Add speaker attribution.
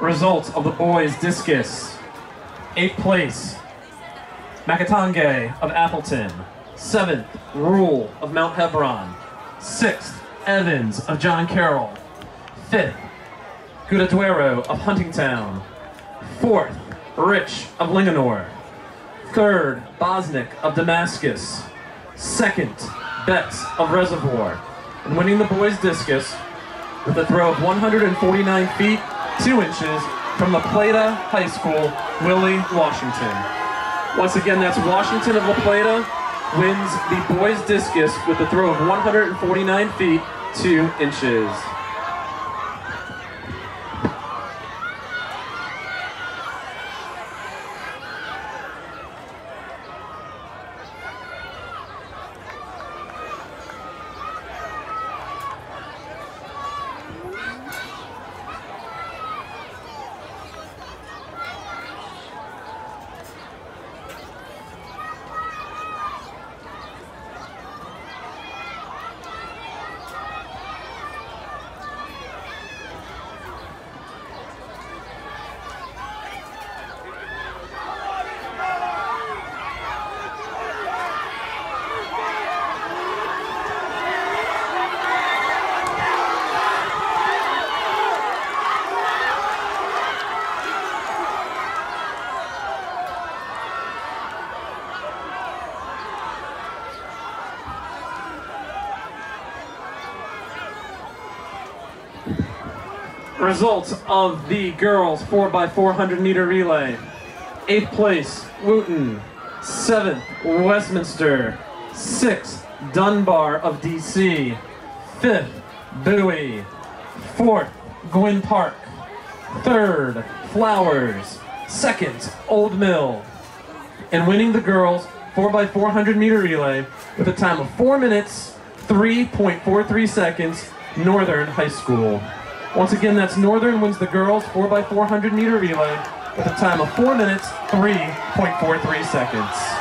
Speaker 1: Results of the boys discus. Eighth place, Makatange of Appleton. Seventh, Rule of Mount Hebron. Sixth, Evans of John Carroll. Fifth, Gudaduero of Huntingtown. Fourth, Rich of Linganore. Third, Bosnick of Damascus. Second, Betts of Reservoir. And winning the boys discus with a throw of 149 feet, 2 inches from La Plata High School, Willie, Washington. Once again, that's Washington of La Plata wins the boys discus with a throw of 149 feet, 2 inches. Results of the girls 4x400 meter relay. Eighth place, Wootton. Seventh, Westminster. Sixth, Dunbar of DC. Fifth, Bowie. Fourth, Gwynn Park. Third, Flowers. Second, Old Mill. And winning the girls 4x400 meter relay with a time of 4 minutes, 3.43 seconds, Northern High School. Once again, that's Northern wins the girls 4x400 meter relay with a time of 4 minutes, 3.43 seconds.